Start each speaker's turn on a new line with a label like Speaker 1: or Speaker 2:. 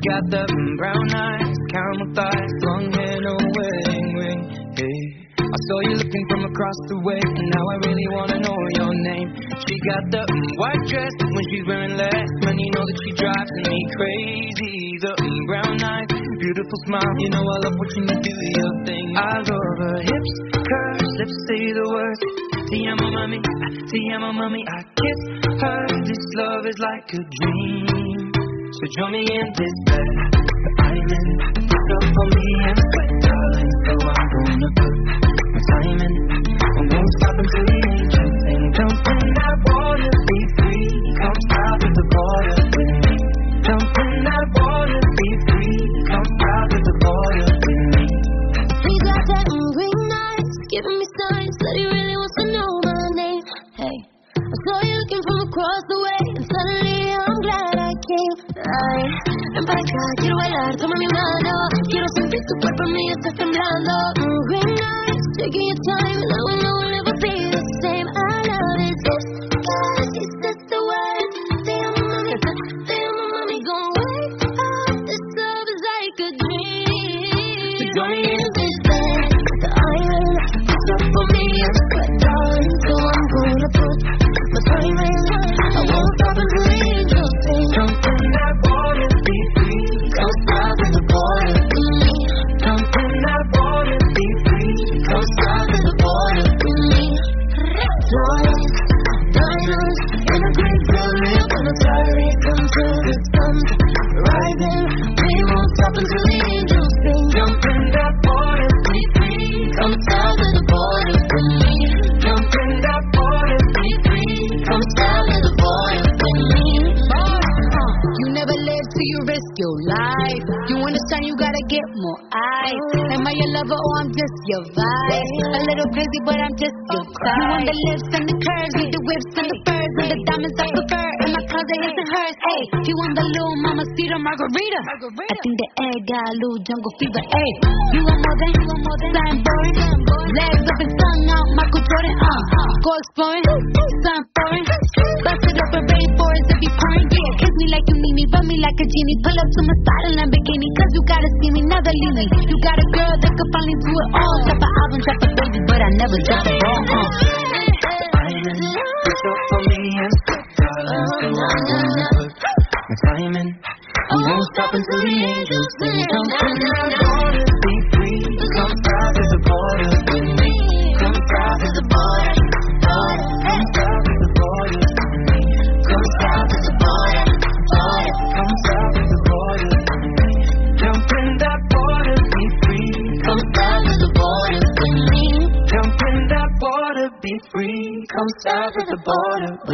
Speaker 1: got the brown eyes, caramel thighs, long hair, no wedding ring. Hey, I saw you looking from across the way, and now I really wanna know your name. She got the white dress when she's wearing less, man, you know that she drives me crazy. The brown eyes, beautiful smile, you know I love watching you do your thing. I love her hips, curves, lips say the words. Te amo, mommy, te amo, mommy. I kiss her. This love is like a dream. So join me in this bed I'm in. Put up for me and sweat, darling. So I'm gonna put my time in. I won't stop until the angels sing. Jump in that water, be free. Come south of the border with me. Jump in that water, be free. Come south of the border with me.
Speaker 2: He got that green eyes, giving me signs that he really wants to know my name. Hey, I saw you looking from across the way, Ay, ven para acá, quiero bailar, toma mi mano. Quiero sentir tu cuerpo en mí, estás temblando. Green eyes, taking your time, I will know we'll never be the same. I love it, guys, is this the word? Te amo, mami, te amo, mami, gon' wake up. This love is like a dream.
Speaker 1: So
Speaker 2: the rising. We won't stop until the angels sing.
Speaker 1: Jump in that water, be free.
Speaker 2: Come south of the border with me.
Speaker 1: Jump in that water, be free.
Speaker 2: Come south of the border with me.
Speaker 3: You never live till you risk your life. You understand you gotta get more eyes. Am I your lover or I'm just your vibe? A little crazy, but I'm just your type. You want the lips and the curves, with the whips and the furs and the diamonds prefer. In my closet hers. Hey, you want the little mama cedar margarita? I think the egg got a little jungle fever. Hey, you want more than you want more than something boring. Legs up and tongue out, Michael Jordan. Uh, go exploring, something foreign. Bust it up and ready for it to be pouring. Yeah, kiss me like you need me, rub me like a genie. Pull up to my side in Lamborghini, cause you gotta see me, never leave me. You got a girl that could finally do it all. Drop an album, drop a baby, but I never drop the ball. Uh.
Speaker 1: Island, up for me and time. I won't stop until the angels sing. Jump in that water, be free. Come south of the border with me. Come south of the border, border. Come south of the border with me. Come south of the border, border. Come south of the border with me. Jump in that water, be free.
Speaker 2: Come south of the border with me.
Speaker 1: Jump in that water, be free. Come south of the border.